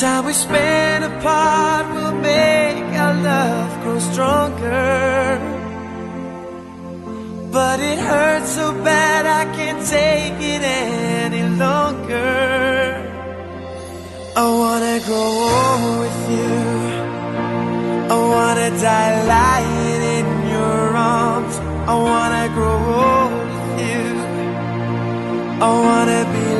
time we spend apart will make our love grow stronger but it hurts so bad I can't take it any longer. I wanna grow old with you. I wanna die lying in your arms. I wanna grow old with you. I wanna be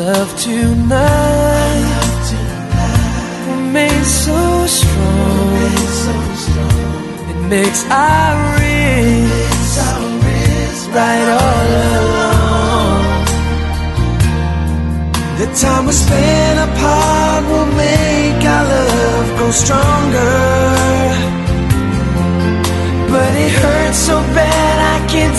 love tonight remains so strong It makes our wrists right all along. The time we spend apart will make our love grow stronger. But it hurts so bad I can't